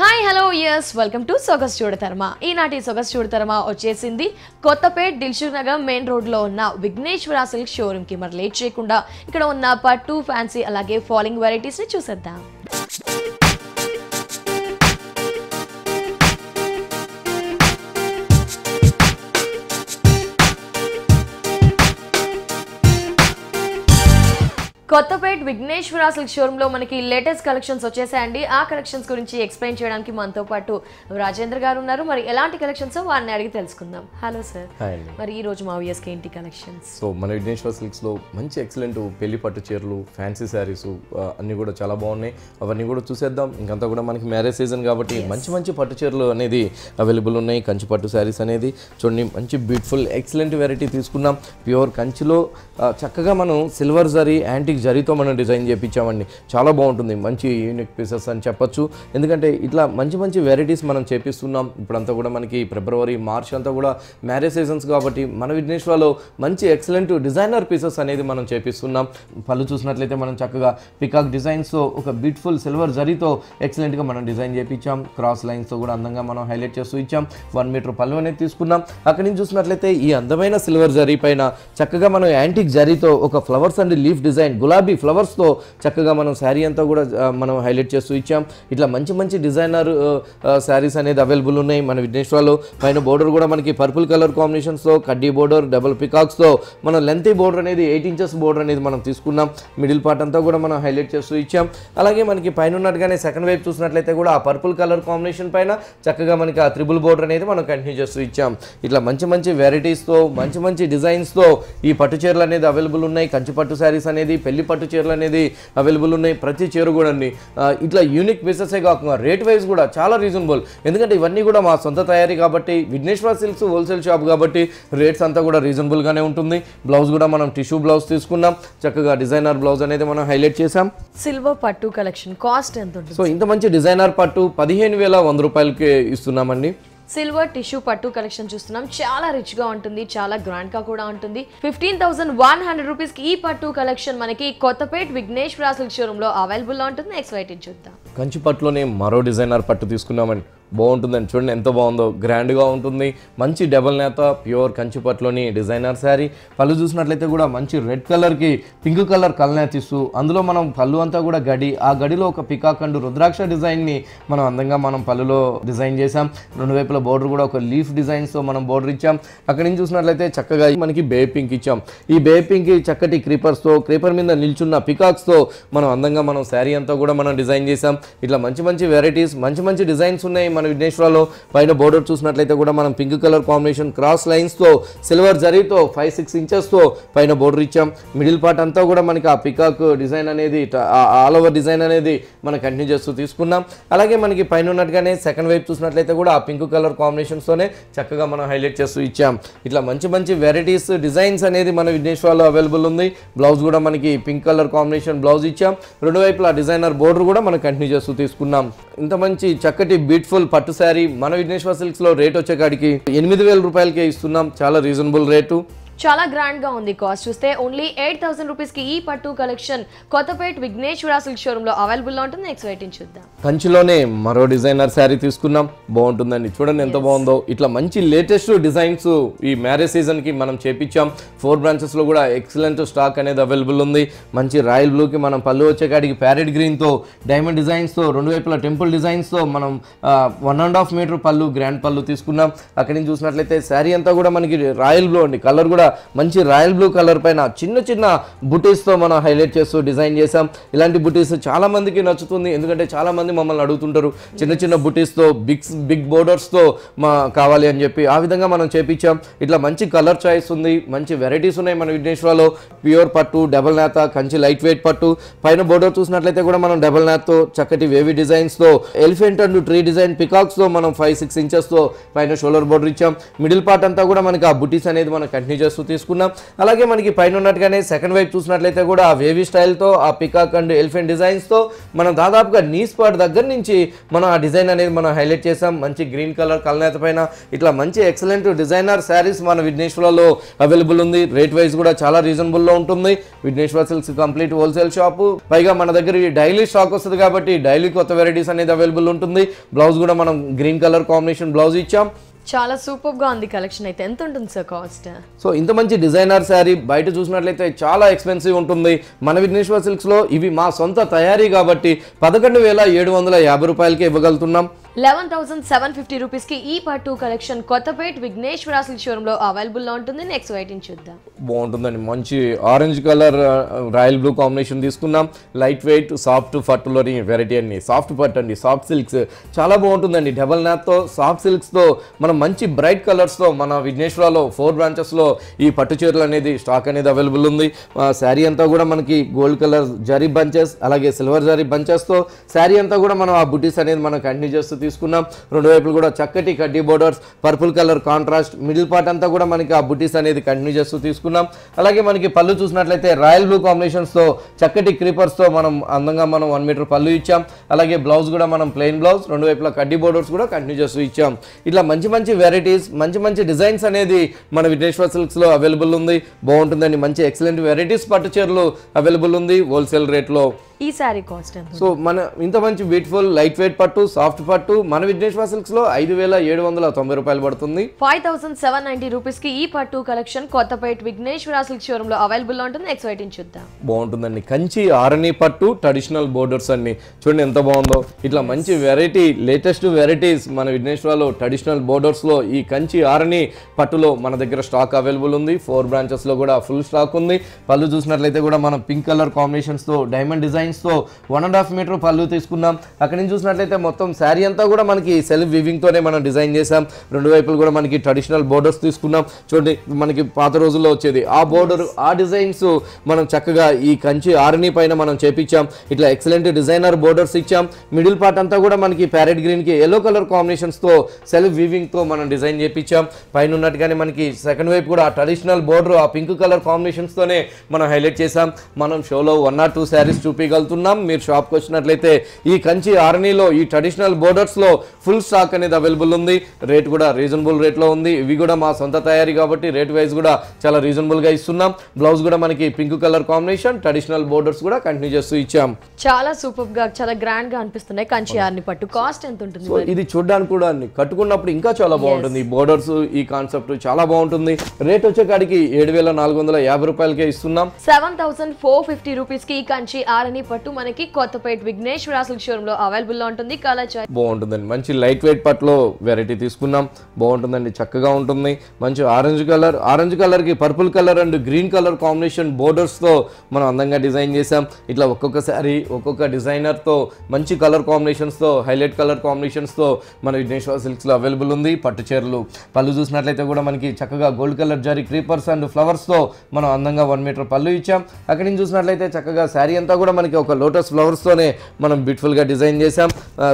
Hi hello viewers welcome to Sogas Chudatarma ఈనాటి సొగస్ చూడతర్మ వచ్చేసింది. Kothapet Dilsukh Nagar main రోడ్లో ఉన్న విఘ్నేశ్వర సిల్క్ షోరూమ్కి మరి లేట్ చేయకుండా ఇక్కడ ఉన్న పట్టు ఫ్యాన్సీ అలాగే ఫాలింగ్ వెరైటీస్ని చూసేద్దాం. కొత్తపేట్ విఘ్నేశ్వర సిల్క్ షోరూమ్లో మనకి లేటెస్ట్ కలెక్షన్స్ వచ్చేసాయండి. ఆ కలెక్షన్స్ గురించి ఎక్స్ప్లెయిన్ చేయడానికి మనతో పాటు రాజేంద్ర గారు ఉన్నారు. మరి ఎలాంటి కలెక్షన్స్ వారిని అడిగి తెలుసుకుందాం. హలో సార్ మరి ఈ రోజు మా వ్యూయర్స్కి ఏంటి కలెక్షన్స్ సో మన విఘ్నేశ్వర సిల్క్స్లో మంచి ఎక్సలెంట్ పెళ్ళి పట్టు చీరలు ఫ్యాన్సీ శారీస్ అన్నీ కూడా చాలా బాగున్నాయి. అవన్నీ కూడా చూసేద్దాం. ఇంకంతా కూడా మనకి మ్యారేజ్ సీజన్ కాబట్టి మంచి మంచి పట్టు చీరలు అనేది అవైలబుల్ ఉన్నాయి. కంచి పట్టు శారీస్ అనేది చూడండి మంచి బ్యూటిఫుల్ ఎక్సలెంట్ వెరైటీ తీసుకున్నాం. ప్యూర్ కంచిలో చక్కగా మనం సిల్వర్ జరీ యాంటిక్ జరీతో మనం డిజైన్ చేయించామండి చాలా బాగుంటుంది. మంచి యూనిక్ పీసెస్ అని చెప్పొచ్చు. ఎందుకంటే ఇట్లా మంచి మంచి వెరైటీస్ మనం చేపిస్తున్నాం. ఇప్పుడంతా కూడా మనకి ఫిబ్రవరి మార్చ్ అంతా కూడా మ్యారేజ్ సీజన్స్ కాబట్టి మన విఘ్నేశ్వర్లో మంచి ఎక్సలెంట్ డిజైనర్ పీసెస్ అనేది మనం చేపిస్తున్నాం. పళ్ళు చూసినట్లయితే మనం చక్కగా పికాక్ డిజైన్స్తో ఒక బ్యూటిఫుల్ సిల్వర్ జరీతో ఎక్సలెంట్గా మనం డిజైన్ చేయించాం క్రాస్ లైన్స్తో కూడా అందంగా మనం హైలైట్ చేస్తూ ఇచ్చాం. వన్ మీటర్ పళ్ళు అనేది తీసుకున్నాం. అక్కడి నుంచి చూసినట్లయితే ఈ అందమైన సిల్వర్ జరీ పైన చక్కగా మనం యాంటిక్ జరీతో ఒక ఫ్లవర్స్ అండ్ లీఫ్ డిజైన్ గులాబీ ఫ్లవర్స్తో చక్కగా మనం శారీ అంతా కూడా మనం హైలైట్ చేస్తూ ఇచ్చాం. ఇట్లా మంచి మంచి డిజైనర్ శారీస్ అనేది అవైలబుల్ ఉన్నాయి. మన విఘ్నేశ్వర్లో పైన బోర్డర్ కూడా మనకి పర్పుల్ కలర్ కాంబినేషన్స్తో కడ్డీ బోర్డర్ డబుల్ పికాక్స్తో మనం లెంత్ బోర్డర్ అనేది ఎయిట్ ఇంచెస్ బోర్డర్ అనేది మనం తీసుకున్నాం. మిడిల్ పార్ట్ అంతా కూడా మనం హైలైట్ చేస్తూ ఇచ్చాం. అలాగే మనకి పైన ఉన్నట్టుగానే సెకండ్ వైపు చూసినట్లయితే కూడా ఆ పర్పుల్ కలర్ కాంబినేషన్ పైన చక్కగా మనకి ఆ త్రిబుల్ బోర్డర్ అనేది మనం కంటిన్యూ చేస్తూ ఇచ్చాం. ఇట్లా మంచి మంచి వెరైటీస్తో మంచి మంచి డిజైన్స్తో ఈ పట్టు చీరలు అనేది అవైలబుల్ ఉన్నాయి. కంచి పట్టు శారీస్ అనేది పెళ్ళి పట్టు చీరలు అనేది అవైలబుల్ ఉన్నాయి. ప్రతి చీర కూడా ఇట్లా యూనిక్ పీసెసే కాకుండా రేట్ వైజ్ కూడా చాలా రీజనబుల్ ఎందుకంటే ఇవన్నీ కూడా మా సొంత తయారీ కాబట్టి విఘ్నేశ్వర సిల్క్స్ హోల్సేల్ షాప్ కాబట్టి రేట్స్ అంతా కూడా రీజనబుల్గానే ఉంటుంది. బ్లౌజ్ కూడా మనం టిష్యూ బ్లౌజ్ తీసుకున్నాం. చక్కగా డిజైనర్ బ్లౌజ్ అనేది మనం హైలైట్ చేసాం సిల్వర్ పట్టు కలెక్షన్ కాస్ట్ ఎంత ఉంటుంది? సో ఇంత మంచి డిజైనర్ పట్టు పదిహేను వేల వంద రూపాయలకి ఇస్తున్నామండి. సిల్వర్ టిష్యూ పట్టు కలెక్షన్ చూస్తున్నాం. చాలా రిచ్గా ఉంటుంది చాలా గ్రాండ్గా కూడా ఉంటుంది. ఫిఫ్టీన్ థౌసండ్ వన్ హండ్రెడ్ రూపీస్కి ఈ పట్టు కలెక్షన్ మనకి కొత్తపేట విఘ్నేష్ రాసుల షోరూమ్లో అవైలబుల్లో ఉంటుంది. నెక్స్ట్ వైట్ చూద్దాం. కంచి పట్టులోనే మరో డిజైనర్ పట్టు తీసుకున్నామండి. బాగుంటుందండి చూడండి ఎంత బాగుందో. గ్రాండ్గా ఉంటుంది. మంచి డబల్ నేత ప్యూర్ కంచిపట్లోని డిజైనర్ శారీ. పళ్ళు చూసినట్లయితే కూడా మంచి రెడ్ కలర్కి పింక్ కలర్ కలనేత ఇస్తూ అందులో మనం పళ్ళు అంతా కూడా గడి ఆ గడిలో ఒక పికాక్ అండ్ రుద్రాక్ష డిజైన్ని మనం అందంగా మనం పళ్ళులో డిజైన్ చేసాం రెండు వైపుల బోర్డర్ కూడా ఒక లీఫ్ డిజైన్స్తో మనం బోర్డర్ ఇచ్చాం. అక్కడి నుంచి చూసినట్లయితే చక్కగా మనకి బే పింక్ ఇచ్చాం. ఈ బే పింక్ చక్కటి క్రీపర్స్తో క్రీపర్ మీద నిల్చున్న పికాక్స్తో మనం అందంగా మనం శారీ అంతా కూడా మనం డిజైన్ చేసాం ఇట్లా మంచి మంచి వెరైటీస్ మంచి మంచి డిజైన్స్ ఉన్నాయి మన విఘ్నేశ్వరలో పైన బోర్డర్ చూసినట్లయితే కూడా మనం పింక్ కలర్ కాంబినేషన్ క్రాస్ లైన్స్తో సిల్వర్ జరీతో ఫైవ్ సిక్స్ ఇంచెస్తో పైన బోర్డర్ ఇచ్చాం. మిడిల్ పార్ట్ అంతా కూడా మనకి ఆ పికాక్ డిజైన్ అనేది ఆల్ ఓవర్ డిజైన్ అనేది మనం కంటిన్యూ చేస్తూ తీసుకున్నాం. అలాగే మనకి పైన ఉన్నట్టుగానే సెకండ్ వైపు చూసినట్లయితే కూడా ఆ పింక్ కలర్ కాంబినేషన్స్తోనే చక్కగా మనం హైలైట్ చేస్తూ ఇచ్చాం. ఇట్లా మంచి మంచి వెరైటీస్ డిజైన్స్ అనేది మన విఘ్నేశ్వర్లో అవైలబుల్ ఉంది. బ్లౌజ్ కూడా మనకి పింక్ కలర్ కాంబినేషన్ బ్లౌజ్ ఇచ్చాం. రెండు వైపులా డిజైనర్ బోర్డర్ కూడా మనం కంటిన్యూ చేస్తూ తీసుకున్నాం. ఇంత మంచి చక్కటి బ్యూటిఫుల్ పట్టు శారీ మన విఘ్నేశ్వర సిల్క్స్లో రేట్ వచ్చేకాడికి ఎనిమిది వేల రూపాయలకే ఇస్తున్నాం. చాలా రీజనబుల్ రేటు. చాలా గ్రాండ్గా ఉంది కాస్ట్ చూస్తే ఓన్లీ ఎయిట్ థౌసండ్ రూపీస్కి ఈ పట్టు కలెక్షన్ కొత్తపేట్ విఘ్నేశ్వర సిల్క్ షోరూమ్లో అవైలబుల్లో ఉంటుంది. నెక్స్ట్ వైట్ చూద్దాం. కంచిలోనే మరో డిజైనర్ శారీ తీసుకున్నాం. బాగుంటుందండి. చూడండి ఎంత బాగుందో. ఇట్లా మంచి లేటెస్ట్ డిజైన్స్ ఈ మ్యారేజ్ సీజన్కి మనం చేపించాం. ఫోర్ బ్రాంచెస్లో కూడా ఎక్సలెంట్ స్టాక్ అనేది అవైలబుల్ ఉంది. మంచి రాయల్ బ్లూకి మనం పళ్ళు వచ్చేకాడికి ప్యారెట్ గ్రీన్తో డైమండ్ డిజైన్స్తో రెండు వైపుల టెంపుల్ డిజైన్స్తో మనం వన్ అండ్ హాఫ్ మీటర్ పళ్ళు గ్రాండ్ పళ్ళు తీసుకున్నాం. అక్కడి నుంచి చూసినట్లయితే శారీ అంతా కూడా మనకి రాయల్ బ్లూ అండి. కలర్ కూడా మంచి రాయల్ బ్లూ కలర్ పైన చిన్న చిన్న బుటీస్తో మనం హైలైట్ చేస్తూ డిజైన్ చేసాం ఇలాంటి బుటీస్ చాలా మందికి నచ్చుతుంది. ఎందుకంటే చాలా మంది మమ్మల్ని అడుగుతుంటారు చిన్న చిన్న బుటీస్తో బిగ్ బిగ్ బోర్డర్స్తో మా కావాలి అని చెప్పి ఆ విధంగా మనం చేపించాం. ఇట్లా మంచి కలర్ చాయిస్ ఉంది మంచి వెరైటీస్ ఉన్నాయి మన విఘ్నేశ్వరలో. ప్యూర్ పట్టు డబల్ నేత కంచి లైట్ వెయిట్ పట్టు. పైన బోర్డర్ చూసినట్లయితే కూడా మనం డబల్ నేత్తో చక్కటి వేవీ డిజైన్స్తో ఎలిఫెంట్ అండ్ ట్రీ డిజైన్ పికాక్స్తో మనం ఫైవ్ సిక్స్ ఇంచెస్తో పైన షోల్డర్ బోర్డర్ ఇచ్చాం. మిడిల్ పార్ట్ అంతా కూడా మనకి ఆ బుటీస్ అనేది మనం కంటిన్యూ చేస్తూ తీసుకున్నాం. అలాగే మనకి పైన ఉన్నట్టుగానే సెకండ్ వైపు చూసినట్లయితే కూడా ఆ వేవీ స్టైల్తో ఆ పికాక్ అండ్ ఎలిఫెంట్ డిజైన్స్తో మనం దాదాపుగా నీ స్పాట్ దగ్గర నుంచి మనం ఆ డిజైన్ అనేది మనం హైలైట్ చేసాం మంచి గ్రీన్ కలర్ కలనేత పైన ఇట్లా మంచి ఎక్సలెంట్ డిజైనర్ శారీస్ మన విఘ్నేశ్వరలో అవైలబుల్ ఉంది. రేట్ వైజ్ కూడా చాలా రీజనబుల్లో ఉంటుంది. Vighneshwara silks complete wholesale shop పైగా మన దగ్గర డైలీ స్టాక్ వస్తుంది కాబట్టి డైలీ కొత్త వెరైటీస్ అనేది అవైలబుల్ ఉంటుంది. బ్లౌజ్ కూడా మనం గ్రీన్ కలర్ కాంబినేషన్ బ్లౌజ్ ఇచ్చాం. చాలా సూపర్గా ఉంది కలెక్షన్ అయితే. ఎంత ఉంటుంది సార్ కాస్ట్ సో ఇంత మంచి డిజైనర్ శారీ బయట చూసినట్లయితే చాలా ఎక్స్పెన్సివ్ ఉంటుంది. మన విఘ్నేశ్వర సిల్క్స్లో ఇవి మా సొంత తయారీ కాబట్టి పదకొండు వేల ఏడు వందల యాభై రూపాయలకే ఇవ్వగలుగుతున్నాం. లెవెన్ థౌసండ్ సెవెన్ ఫిఫ్టీ రూపీస్కి ఈ పట్టు కలెక్షన్ కొత్తపేట్ విఘ్నేశ్వర సిల్క్ షోరూమ్లో అవైలబుల్లో ఉంటుంది. నెక్స్ట్ వెయిటింగ్ చూద్దాం. బాగుంటుందండి. మంచి orange colour royal blue combination తీసుకున్నాం. లైట్ వెయిట్ సాఫ్ట్ పట్టులోని వెరైటీ అండి సాఫ్ట్ పట్టు అండి సాఫ్ట్ సిల్క్స్ చాలా బాగుంటుందండి. డబల్ నాథ్తో సాఫ్ట్ సిల్క్స్తో మనం మంచి బ్రైట్ కలర్స్లో మన విఘ్నేశ్వరలో ఫోర్ బ్రాంచెస్లో ఈ పట్టు చీరలు అనేది స్టాక్ అనేది అవైలబుల్ ఉంది. శారీ అంతా కూడా మనకి గోల్డ్ కలర్ జరీ బంచెస్ అలాగే సిల్వర్ జరీ బంచెస్తో శారీ అంతా కూడా మనం ఆ బుటీస్ అనేది మనం కంటిన్యూ చేస్తూ తీసుకున్నాం. రెండు వైపులు కూడా చక్కటి కడ్డీ borders purple colour contrast middle part అంతా కూడా మనకి ఆ బుటీస్ అనేది కంటిన్యూ చేస్తూ తీసుకున్నాం. అలాగే మనకి పళ్ళు చూసినట్లయితే రాయల్ బ్లూ కాంబినేషన్స్తో చక్కటి క్రీపర్స్తో మనం అందంగా మనం వన్ మీటర్ పళ్ళు ఇచ్చాం. అలాగే బ్లౌజ్ కూడా మనం ప్లెయిన్ బ్లౌజ్ రెండు వైపులా కడ్డీ బోర్డర్స్ కూడా కంటిన్యూ చేస్తూ ఇచ్చాం. ఇట్లా మంచి మంచి వెరైటీస్ మంచి మంచి డిజైన్స్ అనేది మన విఘ్నేశ్వర సిల్క్స్లో అవైలబుల్ ఉంది. బాగుంటుందండి. మంచి ఎక్సలెంట్ వెరైటీస్ పట్టు చీరలు అవైలబుల్ ఉంది హోల్సేల్ రేట్లో ఈ శారీ కాస్ట్ సో మన ఇంత మంచి బ్యూటిఫుల్ లైట్ వెయిట్ పట్టు సాఫ్ట్ పట్టు మన విఘ్నేశ్వర సిల్క్స్లో ఐదు వేల ఏడు వందల తొంభై రూపాయలు పడుతుంది. ఫైవ్ థౌసండ్ సెవెన్ నైన్టీ రూపీస్కి ఈ పట్టు కలెక్షన్ కొత్తపేట్ విఘ్నేశ్వర సిల్క్ షోరూమ్లో అవైలబుల్లో ఉంటుంది. నెక్స్ట్ వెయిటింగ్ చూద్దాం. బాగుంటుందండి. కంచి ఆరణి పట్టు ట్రెడిషనల్ బోర్డర్స్ అన్ని చూడండి ఎంత బాగుందో. ఇట్లా మంచి వెరైటీ లేటెస్ట్ వెరైటీస్ మన విఘ్నేశ్వరలో ట్రెడిషనల్ బోర్డర్స్ లో ఈ కంచి ఆరణి పట్టులో మన దగ్గర స్టాక్ అవైలబుల్ ఉంది. ఫోర్ బ్రాంచెస్లో కూడా ఫుల్ స్టాక్ ఉంది. పళ్ళు చూసినట్లయితే కూడా మనం పింక్ కలర్ కాంబినేషన్స్తో డైమండ్ డిజైన్స్తో వన్ అండ్ హాఫ్ మీటర్ పళ్ళు తీసుకున్నాం. అక్కడి నుంచి చూసినట్లయితే మొత్తం శారీ అంతా కూడా మనకి సెల్ఫ్ వివింగ్తోనే మనం డిజైన్ చేసాం రెండు వైపులు కూడా మనకి ట్రెడిషనల్ బోర్డర్స్ తీసుకున్నాం. చూడండి మనకి పాత రోజుల్లో వచ్చేది. ఆ బోర్డర్ ఆ డిజైన్స్ మనం చక్కగా ఈ కంచి ఆర్ని పైన మనం చేపించాం. ఇట్లా ఎక్సలెంట్ డిజైనర్ బోర్డర్స్ ఇచ్చాం. మిడిల్ పార్ట్ అంతా కూడా మనకి ప్యారెట్ గ్రీన్కి ఎల్లో కలర్ కాంబినేషన్స్తో సెల్ఫ్ వీవింగ్తో మనం డిజైన్ చేపించాం. పైన ఉన్నట్టుగానే మనకి సెకండ్ వైపు కూడా ఆ ట్రెడిషనల్ బోర్డర్ ఆ పింక్ కలర్ కాంబినేషన్స్ తోనే మనం హైలైట్ చేసాం మనం షోలో వన్ ఆర్ టూ శారీస్ చూపించగలుగుతున్నాం మీరు షాప్కి వచ్చినట్లయితే ఈ కంచి ఆర్నీలో ఈ ట్రెడిషనల్ బోర్డర్స్లో ఫుల్ స్టాక్ అనేది అవైలబుల్ ఉంది. రేట్ కూడా రీజనబుల్ రేట్లో ఉంది. ఇవి కూడా మా సొంత తయారీ కాబట్టి రేట్ వైజ్ కూడా చాలా రీజనబుల్గా ఇస్తున్నాం. బ్లౌజ్ కూడా మనకి pink colour combination traditional borders కూడా కంటిన్యూ చేస్తూ ఇచ్చాం. చాలా సూపర్గా చాలా గ్రాండ్గా అనిపిస్తున్నాయి కంచి ఆర్ని పట్టు. కాస్ట్ ఎంత ఉంటుంది ఇది చూడడానికి కూడా కట్టుకున్నప్పుడు ఇంకా చాలా బాగుంటుంది. ఈ బోర్డర్స్ ఈ కాన్సెప్ట్ చాలా బాగుంటుంది. రేట్ వచ్చే కాడికి ఏడు వేల నాలుగు వందల యాభై రూపాయలకే ఇస్తున్నాం. సెవెన్ థౌసండ్ ఫోర్ ఫిఫ్టీ రూపీస్కి ఈ కంచి ఆరని పట్టు మనకి కొత్తపేట విఘ్నేశ్వర సిల్క్ షోరూమ్లో అవైలబుల్లో ఉంటుంది కలర్ బాగుంటుందండి. మంచి లైట్ వెయిట్ పట్లో వెరైటీ తీసుకున్నాం. బాగుంటుందండి. చక్కగా ఉంటుంది. మంచి ఆరెంజ్ కలర్ ఆరెంజ్ కలర్కి purple colour and green colour combination బోర్డర్స్తో మనం అందంగా డిజైన్ చేసాం ఇట్లా ఒక్కొక్క శారీ ఒక్కొక్క డిజైనర్తో మంచి కలర్ కాంబినేషన్స్తో హైలైట్ కలర్ కాంబినేషన్స్తో మన విఘ్నేశ్వర సిల్క్స్లో అవైలబుల్ ఉంది. పట్టు చీరలు. పళ్ళు చూసినట్లయితే కూడా మనకి చక్కగా gold colour zari creepers and ఫ్లవర్స్తో మనం అందంగా వన్ మీటర్ పళ్ళు ఇచ్చాం. అక్కడి నుంచి చూసినట్లయితే చక్కగా శారీ అంతా కూడా మనకి ఒక లోటస్ ఫ్లవర్స్తోనే మనం బ్యూటిఫుల్గా డిజైన్ చేసాం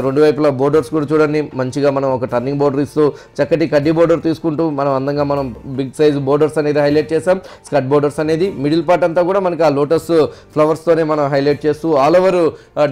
రెండు వైపులా బోర్డర్స్ కూడా చూడండి. మంచిగా మనం ఒక టర్నింగ్ బోర్డర్ ఇస్తూ చక్కటి కడ్డీ బోర్డర్ తీసుకుంటూ మనం అందంగా మనం బిగ్ సైజ్ బోర్డర్స్ అనేది హైలైట్ చేసాం స్కర్ట్ బోర్డర్స్ అనేది మిడిల్ పార్ట్ అంతా కూడా మనకి ఆ లోటస్ ఫ్లవర్స్తోనే మనం హైలైట్ చేస్తూ ఆల్ ఓవర్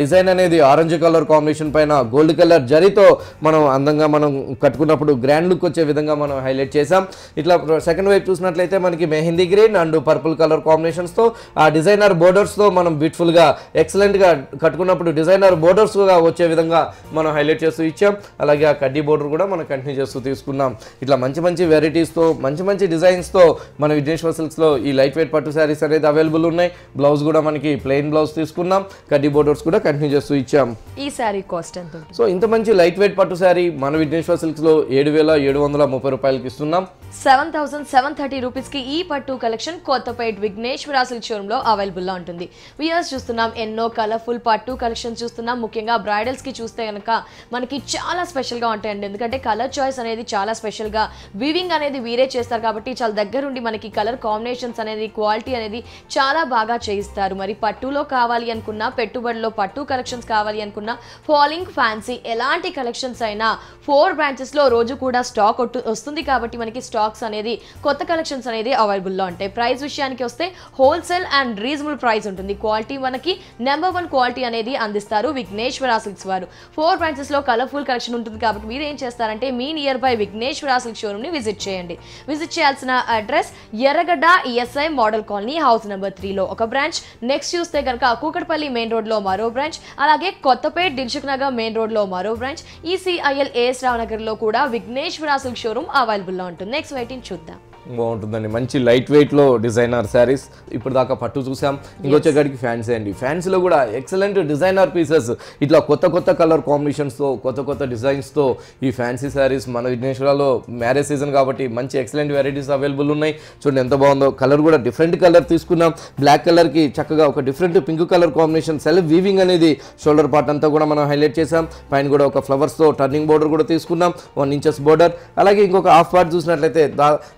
డిజైన్ అనేది ఆరెంజ్ కలర్ కాంబినేషన్ పైన గోల్డ్ కలర్ జరీతో మనం అందంగా మనం కట్టుకున్నప్పుడు గ్రాండ్ లుక్ వచ్చే విధంగా మనం హైలైట్ చేసాం ఇట్లా సెకండ్ వైపు చూసినట్లయితే మనకి mehndi green and purple colour కాంబినేషన్స్తో ఆ డిజైనర్ బోర్డర్స్తో మనం బ్యూటిఫుల్గా ఎక్సలెంట్గా కట్టుకున్నప్పుడు డిజైనర్ బోర్డర్స్గా వచ్చే విధంగా మనం హైలైట్ చేస్తూ ఇచ్చాం. అలాగే ఆ కడ్డీ బోర్డర్ కూడా మనం కంటిన్యూ చేస్తూ తీసుకున్నాం. ఇట్లా మంచి మంచి వెరైటీస్తో మంచి మంచి డిజైన్స్తో మన విఘ్నేశ్వర సిల్క్స్లో ఈ లైట్ వెయిట్ పట్టు శారీస్ అనేది అవైలబుల్ ఉన్నాయి. బ్లౌజ్ కూడా మనకి ప్లెయిన్ బ్లౌజ్ తీసుకున్నాం. కడ్డీ బోర్డర్స్ కూడా కంటిన్యూ చేస్తూ ఇచ్చాం. ఈ శారీ కాస్ట్ ఎంత సో ఇంత మంచి లైట్ వెయిట్ పట్టు శారీ మన విఘ్నేశ్వర సిల్క్స్లో ఏడు వేల ఏడు వందల ముప్పై రూపాయలకి ఇస్తున్నాం. సెవెన్ థౌసండ్ సెవెన్ థర్టీ రూపీస్కి ఈ పట్టు కలెక్షన్ కొత్తపేట విఘ్నేశ్వర సిల్క్ షోరూమ్లో అవైలబుల్లో ఉంటుంది. వియర్స్ చూస్తున్నాం ఎన్నో కలర్ఫుల్ పట్టు కలెక్షన్ చూస్తున్నాం. ముఖ్యంగా బ్రైడల్స్కి చూస్తే కనుక మనకి చాలా స్పెషల్గా ఉంటాయండి. ఎందుకంటే కలర్ చాయిస్ అనేది చాలా స్పెషల్గా వీవింగ్ అనేది వీరే చేస్తారు కాబట్టి చాలా దగ్గరుండి మనకి కలర్ కాంబినేషన్స్ అనేది క్వాలిటీ అనేది చాలా బాగా చేయిస్తారు. మరి పట్టులో కావాలి అనుకున్నా పెట్టుబడిలో పట్టు కలెక్షన్స్ కావాలి అనుకున్నా ఫాలింగ్ ఫ్యాన్సీ ఎలాంటి కలెక్షన్స్ అయినా ఫోర్ బ్రాంచెస్లో రోజు కూడా స్టాక్ వస్తుంది కాబట్టి మనకి స్టాక్స్ అనేది కొత్త కలెక్షన్స్ అనేది అవైలబుల్లో ఉంటాయి. ప్రైస్ విషయానికి వస్తే హోల్సేల్ అండ్ రీజనబుల్ ప్రైస్ ఉంటుంది. క్వాలిటీ మనకి నెంబర్ వన్ క్వాలిటీ అనేది అందిస్తారు విఘ్నేశ్వర సిల్క్స్ వారు. ఫోర్ బ్రాంచెస్లో కలర్ఫుల్ కలెక్షన్ ఉంటుంది కాబట్టి మీరు ఏం చేస్తారంటే మీ నియర్ బై విఘ్నేశ్వర సిల్క్ షోరూమ్ని విజిట్ చేయండి. విజిట్ చేయాల్సిన address Erragadda ESI model colony house number త్రీలో ఒక బ్రాంచ్ నెక్స్ట్ చూస్తే కనుక కూకట్పల్లి మెయిన్ రోడ్లో మరో బ్రాంచ్ అలాగే కొత్తపేట్ దిల్సుఖ్ నగర్ మెయిన్ రోడ్లో మరో బ్రాంచ్ ఈసీఐఎల్ ఏఎస్ రావు నగర్లో కూడా విఘ్నేశ్వర సిల్క్ షోరూమ్ అవైలబుల్లో ఉంటుంది. నెక్స్ట్ వెయిటింగ్ చూద్దాం. బాగుంటుందండి. మంచి లైట్ వెయిట్లో డిజైనర్ శారీస్ ఇప్పుడు దాకా పట్టు చూసాం. ఇంకొచ్చేకాడికి ఫ్యాన్సీ అండి. ఫ్యాన్సీలో కూడా ఎక్సలెంట్ డిజైనర్ పీసెస్ ఇట్లా కొత్త కొత్త కలర్ కాంబినేషన్స్తో కొత్త కొత్త డిజైన్స్తో ఈ ఫ్యాన్సీ శారీస్ మన విఘ్నేశ్వరాలో మ్యారేజ్ సీజన్ కాబట్టి మంచి ఎక్సలెంట్ వెరైటీస్ అవైలబుల్ ఉన్నాయి. చూడండి ఎంత బాగుందో. కలర్ కూడా డిఫరెంట్ కలర్ తీసుకున్నాం. బ్లాక్ కలర్కి చక్కగా ఒక different pink colour combination self weaving అనేది షోల్డర్ పార్ట్ అంతా కూడా మనం హైలైట్ చేసాం పైన కూడా ఒక ఫ్లవర్స్తో టర్నింగ్ బోర్డర్ కూడా తీసుకున్నాం. వన్ ఇంచెస్ బోర్డర్ అలాగే ఇంకొక హాఫ్ పార్ట్ చూసినట్లయితే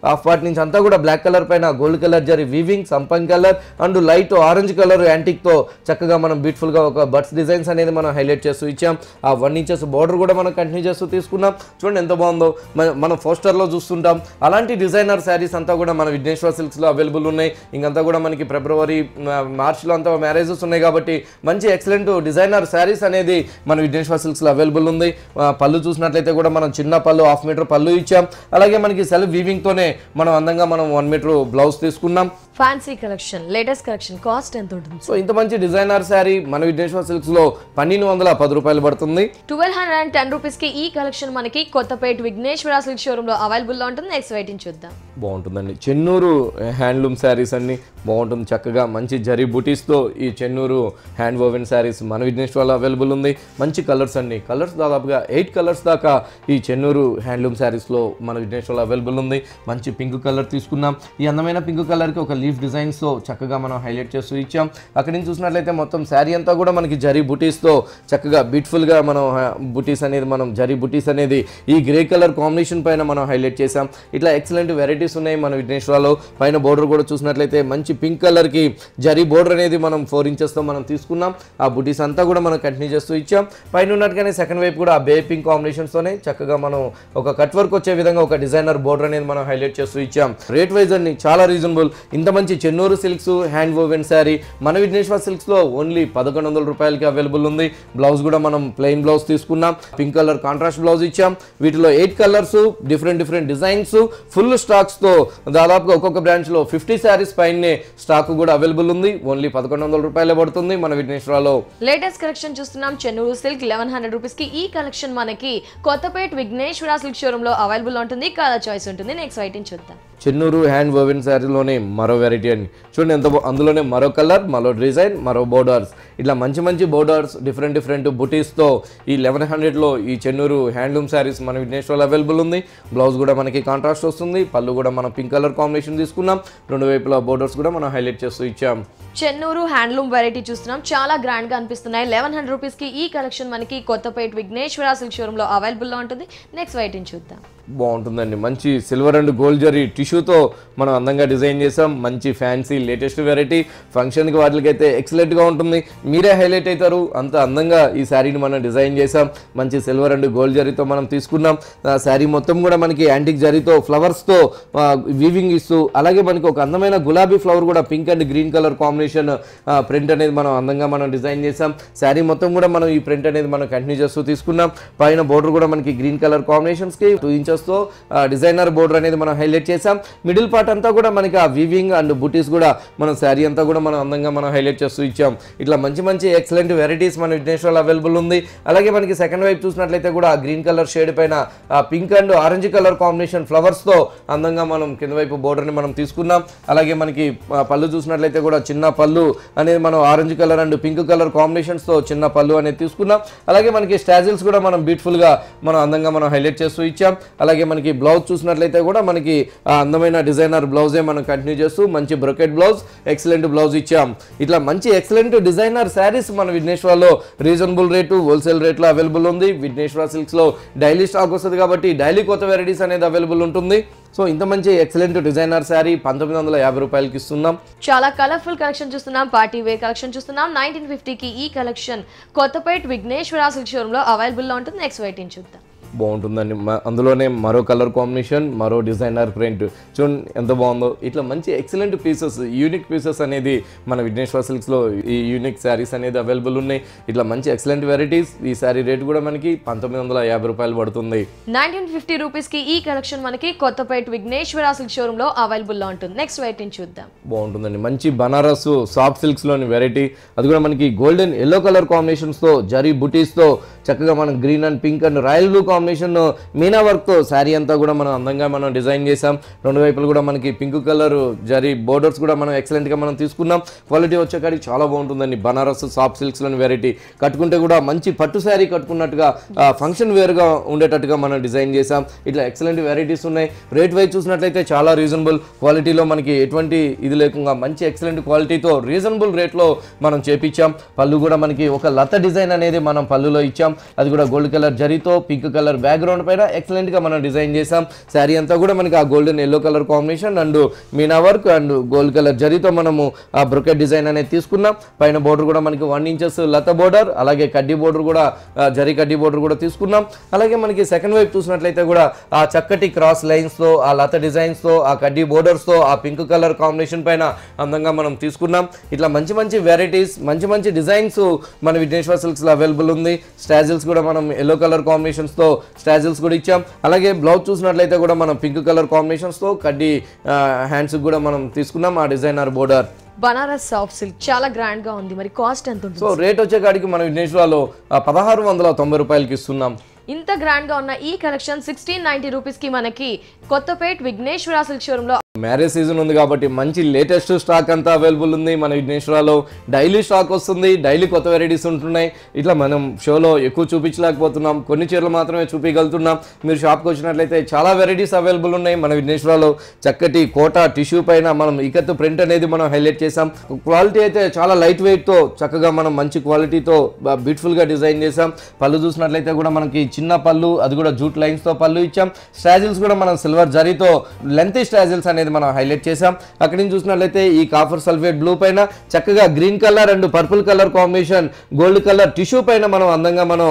హాఫ్ పార్ట్ నుంచి అంతా కూడా బ్లాక్ కలర్ పైన గోల్డ్ కలర్ జరి weaving సంపంగ్ colour and light orange colour యాంటిక్తో చక్కగా మనం బ్యూటిఫుల్గా ఒక బర్డ్స్ డిజైన్స్ అనేది మనం హైలైట్ చేస్తూ ఇచ్చాం. ఆ వన్ ఇంచెస్ బార్డర్ కూడా మనం కంటిన్యూ చేస్తూ తీసుకున్నాం. చూడండి ఎంత బాగుందో. మన- మనం పోస్టర్లో చూస్తుంటాం. అలాంటి డిజైనర్ శారీస్ అంతా కూడా మన విఘ్నేశ్వర సిల్క్స్లో అవైలబుల్ ఉన్నాయి. ఇంకంతా కూడా మనకి ఫిబ్రవరి మార్చిలో మార్చ్లో అంతా మ్యారేజెస్ ఉన్నాయి కాబట్టి మంచి ఎక్సలెంట్ డిజైనర్ శారీస్ అనేది మన విఘ్నేశ్వర సిల్క్స్లో అవైలబుల్ ఉంది. పళ్ళు చూసినట్లయితే కూడా మనం చిన్న పళ్ళు హాఫ్ మీటర్ పళ్ళు ఇచ్చాం. అలాగే మనకి సెల్ఫ్ వీవింగ్తోనే మనం అందంగా మనం వన్ మీటర్ బ్లౌజ్ తీసుకున్నాం. Fancy collection latest collection cost ఎంత ఉంటుంది? సో ఇంత మంచి డిజైనర్ శారీ మన విఘ్నేశ్వర సిల్క్స్లో పన్నెండు వందల పది రూపాయలు పడుతుంది. ట్వెల్వ్ హండ్రెడ్ అండ్ టెన్ రూపీస్కి ఈ కలెక్షన్ మనకి కొత్తపేట విఘ్నేశ్వర సిల్క్ షోరూంలో అవైలబుల్లో ఉంటుంది. నెక్స్ట్ వెయిటింగ్ చూద్దాం. బాగుంటుందండి. చెన్నూరు హ్యాండ్లూమ్ శారీస్ అన్ని బాగుంటుంది. చక్కగా మంచి జరీ బుటీస్తో ఈ చెన్నూరు హ్యాండ్ ఓవెన్ శారీస్ మన విఘ్నేశ్వర్లో అవైలబుల్ ఉంది. మంచి కలర్స్ అన్ని. కలర్స్ దాదాపుగా ఎయిట్ కలర్స్ దాకా ఈ చెన్నూరు హ్యాండ్లూమ్ శారీస్లో మన విఘ్నేశ్వర్లో అవైలబుల్ ఉంది. మంచి పింక్ కలర్ తీసుకున్నాం ఈ అందమైన పింక్ కలర్కి ఒక లీఫ్ డిజైన్స్తో చక్కగా మనం హైలైట్ చేస్తూ ఇచ్చాం. అక్కడి నుంచి చూసినట్లయితే మొత్తం శారీ అంతా కూడా మనకి జరీ బుటీస్తో చక్కగా బ్యూటిఫుల్గా మనం బుటీస్ అనేది మనం జరీ బుటీస్ అనేది ఈ గ్రే కలర్ కాంబినేషన్ పైన మనం హైలైట్ చేసాం ఇట్లా ఎక్సలెంట్ వెరైటీస్ ఉన్నాయి మన విఘ్నేశ్వరాలో. పైన బోర్డర్ కూడా చూసినట్లయితే మంచి పింక్ కలర్కి జరీ బోర్డర్ అనేది మనం ఫోర్ ఇంచెస్తో మనం తీసుకున్నాం. ఆ బుటీస్ అంతా కూడా మనం కంటిన్యూ చేస్తూ ఇచ్చాం. పైన ఉన్నట్టుగానే సెకండ్ వైపు కూడా ఆ బే పింక్ కాంబినేషన్స్తోనే చక్కగా మనం ఒక కట్ వర్క్ వచ్చే విధంగా ఒక డిజైనర్ బోర్డర్ అనేది మనం హైలైట్ చేస్తూ ఇచ్చాం. రేట్ వైజ్ అన్ని చాలా రీజనబుల్. ఇంత మంచి Chennur silks hand woven saree మన విఘ్నేశ్వర సిల్క్స్లో ఓన్లీ పదకొండు వందల రూపాయలకి అవైలబుల్ ఉంది. బ్లౌజ్ కూడా మనం ప్లెయిన్ బ్లౌజ్ తీసుకున్నాం. పింక్ కలర్ కాంట్రాస్ట్ బ్లౌజ్ ఇచ్చాం. వీటిలో eight colours different different designs full స్టాక్స్తో దాదాపుగా ఒక్కొక్క బ్రాంచ్లో ఫిఫ్టీ శారీస్ పైనే స్టాక్ కూడా అవైలబుల్ ఉంది. ఓన్లీ పదకొండు వందల రూపాయలే పడుతుంది మన విఘ్నేశ్వరలో. లేటెస్ట్ కలెక్షన్ చూస్తున్నాం. చెన్నూరు సిల్క్ లెవెన్ హండ్రెడ్ రూపీస్కి ఈ కలెక్షన్ మనకి కొత్తపేట విఘ్నేశ్వర సిల్క్ షోరూమ్లో అవైలబుల్ ఉంటుంది. కలర్ చాయిస్ ఉంటుంది. నెక్స్ట్ వైటింగ్ చూద్దాం. 있다. చెన్నూరు హ్యాండ్ వోవెన్ శారీలోనే మరో వెరైటీ అండి చూడండి ఎంత అందులోనే మరో కలర్ మరో డిజైన్ మరో బోర్డర్స్ ఇట్లా మంచి మంచి బోర్డర్స్ డిఫరెంట్ డిఫరెంట్ బుటీస్తో ఈ లెవెన్ హండ్రెడ్లో ఈ చెన్నూరు హ్యాండ్లూమ్ శారీస్ మన విఘ్నేశ్వర్లో అవైలబుల్ ఉంది. బ్లౌజ్ కూడా మనకి కాంట్రాస్ట్ వస్తుంది. పళ్ళు కూడా మనం పింక్ కలర్ కాంబినేషన్ తీసుకున్నాం. రెండు వైపులా బోర్డర్స్ కూడా మనం హైలైట్ చేస్తూ ఇచ్చాం. చెన్నూరు హ్యాండ్లూమ్ వెరైటీ చూస్తున్నాం. చాలా గ్రాండ్గా అనిపిస్తున్నాయి. లెవెన్ హండ్రెడ్ రూపీస్కి ఈ కలెక్షన్ మనకి కొత్తపేట విఘ్నేశ్వర సిల్క్ షోరూమ్లో అవైలబుల్లో ఉంటుంది. నెక్స్ట్ వెయిటింగ్ చూద్దాం. బాగుంటుందండి. మంచి సిల్వర్ అండ్ గోల్డ్ జరీ టిష్యూతో మనం అందంగా డిజైన్ చేసాం మంచి ఫ్యాన్సీ లేటెస్ట్ వెరైటీ. ఫంక్షన్కి వాటికైతే ఎక్సలెంట్గా ఉంటుంది. మీరే హైలైట్ అవుతారు. అంత అందంగా ఈ శారీని మనం డిజైన్ చేసాం మంచి సిల్వర్ అండ్ గోల్డ్ జరీతో మనం తీసుకున్నాం. శారీ మొత్తం కూడా మనకి యాంటిక్ జరీతో ఫ్లవర్స్తో వీవింగ్ ఇస్తూ అలాగే మనకి ఒక అందమైన గులాబీ ఫ్లవర్ కూడా pink and green colour combination print అనేది మనం అందంగా మనం డిజైన్ చేసాం శారీ మొత్తం కూడా మనం ఈ ప్రింట్ అనేది మనం కంటిన్యూ చేస్తూ తీసుకున్నాం. పైన బోర్డర్ కూడా మనకి గ్రీన్ కలర్ కాంబినేషన్స్కి టూ ఇంచెస్తో డిజైనర్ బోర్డర్ అనేది మనం హైలైట్ చేసాం మిడిల్ పార్ట్ అంతా కూడా మనకి ఆ వీవింగ్ అండ్ బుటీస్ కూడా మన శారీ అంతా కూడా మనం అందంగా మనం హైలైట్ చేస్తూ ఇచ్చాం. ఇట్లా మంచి మంచి ఎక్సలెంట్ వెరైటీస్ మన విఘ్నేశ్వర్లో అవైలబుల్ ఉంది. అలాగే మనకి సెకండ్ వైపు చూసినట్లయితే కూడా ఆ గ్రీన్ కలర్ షేడ్ పైన ఆ pink and orange colour combination ఫ్లవర్స్తో అందంగా మనం కింద వైపు బోర్డర్ని మనం తీసుకున్నాం. అలాగే మనకి పళ్ళు చూసినట్లయితే కూడా చిన్న పళ్ళు అనేది మనం orange colour and pink colour కాంబినేషన్స్తో చిన్న పళ్ళు అనేది తీసుకున్నాం. అలాగే మనకి స్టాజిల్స్ కూడా మనం బ్యూటిఫుల్గా మనం అందంగా మనం హైలైట్ చేస్తూ ఇచ్చాం. అలాగే మనకి బ్లౌజ్ చూసినట్లయితే కూడా మనకి ఆ, అందమైన డిజైనర్ బ్లౌజే మనం కంటిన్యూ చేస్తూ మంచి బ్రొకెట్ బ్లౌజ్ ఎక్సలెంట్ బ్లౌజ్ ఇచ్చాం. ఇట్లా మంచి ఎక్సలెంట్ డిజైనర్ శారీస్ మన విఘ్నేశ్వర్లో రీజనబుల్ రేటు హోల్సేల్ రేట్లో అవైలబుల్ ఉంది. విఘ్నేశ్వర సిల్క్స్లో డైలీ స్టాక్ వస్తుంది కాబట్టి డైలీ కొత్త వెరైటీస్ అనేది అవైలబుల్ ఉంటుంది. సో ఇంత మంచి ఎక్సలెంట్ డిజైనర్ శారీ పంతొమ్మిది వందల యాభై రూపాయలకి ఇస్తున్నాం. చాలా కలర్ఫుల్ కలెక్షన్ చూస్తున్నాం. పార్టీ వేర్ కలెక్షన్ చూస్తున్నాం. నైన్టీన్ ఫిఫ్టీకి ఈ కలెక్షన్ కొత్తపేట్ విఘ్నేశ్వర సిల్క్ షోరూంలో అవైలబుల్లో ఉంటుంది. నెక్స్ట్ వెయిటింగ్ చూద్దాం. బాగుంటుందండి. అందులోనే మరో కలర్ కాంబినేషన్ మరో డిజైనర్ ప్రింట్. చూడండి ఎంత బాగుందో. ఇట్లా మంచి ఎక్సలెంట్ పీసెస్ యూనిక్ పీసెస్ అనేది మన విఘ్నేశ్వర సిల్క్స్లో ఈ యూనిక్ శారీస్ అనేది అవైలబుల్ ఉన్నాయి. ఇట్లా మంచి ఎక్సలెంట్ వెరైటీస్ ఈ శారీ రేట్ కూడా మనకి పంతొమ్మిది వందల యాభై రూపాయలు పడుతుంది. నైన్టీన్ ఫిఫ్టీ రూపీస్కి ఈ కలెక్షన్ మనకి కొత్తపేట్ విఘ్నేశ్వర సిల్క్ షోరూంలో అవైలబుల్లో ఉంటుంది. నెక్స్ట్ వెయిటింగ్ చూద్దాం. బాగుంటుందండి. మంచి బనారస్ సాఫ్ట్ సిల్క్స్లోని వెరైటీ అది కూడా మనకి గోల్డెన్ ఎల్లో కలర్ కాంబినేషన్స్తో జరీ బుటీస్తో చక్కగా మనం green and pink and royal blue combination Meena వర్క్తో శారీ అంతా కూడా మనం అందంగా మనం డిజైన్ చేసాం రెండు వైపులు కూడా మనకి పింక్ కలర్ జరీ బోర్డర్స్ కూడా మనం ఎక్సలెంట్గా మనం తీసుకున్నాం. క్వాలిటీ వచ్చేకాడికి చాలా బాగుంటుందండి. బనారస్ సాఫ్ట్ సిల్క్స్లోని వెరైటీ కట్టుకుంటే కూడా మంచి పట్టు శారీ కట్టుకున్నట్టుగా ఫంక్షన్ వేర్గా ఉండేటట్టుగా మనం డిజైన్ చేసాం ఇట్లా ఎక్సలెంట్ వెరైటీస్ ఉన్నాయి. రేట్ వైజ్ చూసినట్లయితే చాలా రీజనబుల్ క్వాలిటీలో మనకి ఎటువంటి ఇది లేకుండా మంచి ఎక్సలెంట్ క్వాలిటీతో రీజనబుల్ రేట్లో మనం చేపించాం. పళ్ళు కూడా మనకి ఒక లత డిజైన్ అనేది మనం పళ్ళులో ఇచ్చాం. అది కూడా గోల్డ్ కలర్ జరీతో పింక్ కలర్ బ్యాక్గ్రౌండ్ పైన ఎక్సలెంట్గా మనం డిజైన్ చేసాం శారీ అంతా కూడా మనకి ఆ golden yellow colour combination and Meena work and gold colour జరీతో మనము ఆ బ్రొకెట్ డిజైన్ అనేది తీసుకున్నాం. పైన బోర్డర్ కూడా మనకి వన్ ఇంచెస్ లత బోర్డర్ అలాగే కడ్డీ బోర్డర్ కూడా ఆ, జరీ కడ్డీ బోర్డర్ కూడా తీసుకున్నాం. అలాగే మనకి సెకండ్ వైపు చూసినట్లయితే కూడా ఆ చక్కటి క్రాస్ లైన్స్తో ఆ లత డిజైన్స్తో ఆ కడ్డీ బోర్డర్స్తో ఆ పింక్ కలర్ కాంబినేషన్ పైన అందంగా మనం తీసుకున్నాం. ఇట్లా మంచి మంచి వెరైటీస్ మంచి మంచి డిజైన్స్ మన విఘ్నేశ్వర్ సిల్క్స్లో అవైలబుల్ ఉంది. స్టాజిల్స్ కూడా మనం ఎల్లో కలర్ కాంబినేషన్స్తో స్టాజిల్స్ కూడా ఇచ్చాం. అలాగే బ్లౌజ్ చూసినట్లయితే కూడా మనం పింక్ కలర్ కాంబినేషన్స్తో కడ్డీ హ్యాండ్స్ కూడా మనం తీసుకున్నాం. ఆ designer border Banaras soft silk చాలా గ్రాండ్గా ఉంది. మరి కాస్ట్ ఎంత ఉంటుంది? సో రేట్ వచ్చే కాడికి మనం విఘ్నేశ్వరలో పదహారు వందల తొంభై రూపాయలకి ఇస్తున్నాం. ఇంత గ్రాండ్గా ఉన్న ఈ కలెక్షన్ సిక్స్టీన్ నైన్టీ రూపీస్కి మనకి కొత్తపేట్ విఘ్నేశ్వర సిల్క్ షోరూమ్లో మ్యారేజ్ సీజన్ ఉంది కాబట్టి మంచి లేటెస్ట్ స్టాక్ అంతా అవైలబుల్ ఉంది. మన విఘ్నేశ్వరాలో డైలీ స్టాక్ వస్తుంది. డైలీ కొత్త వెరైటీస్ ఉంటున్నాయి. ఇట్లా మనం షోలో ఎక్కువ చూపించలేకపోతున్నాం. కొన్ని చీరలు మాత్రమే చూపించగలుగుతున్నాం. మీరు షాప్కి వచ్చినట్లయితే చాలా వెరైటీస్ అవైలబుల్ ఉన్నాయి. మన విఘ్నేశ్వరాలో చక్కటి కోట టిష్యూ పైన మనం ఇకత్తు ప్రింట్ అనేది మనం హైలైట్ చేసాం క్వాలిటీ అయితే చాలా లైట్ వెయిట్తో చక్కగా మనం మంచి క్వాలిటీతో బ్యూటిఫుల్గా డిజైన్ చేసాం పళ్ళు చూసినట్లయితే కూడా మనకి చిన్న పళ్ళు అది కూడా జూట్ లైన్స్తో పళ్ళు ఇచ్చాం. స్ట్రాజిల్స్ కూడా మనం సిల్వర్ జరీతో లెంత్ స్ట్రాజిల్స్ అనేది మనం హైలైట్ చేసాం అక్కడి నుంచి చూసినట్లయితే ఈ కాఫర్ సల్ఫేట్ బ్లూ పైన చక్కగా green colour and purple colour combination gold colour tissue పైన మనం అందంగా మనం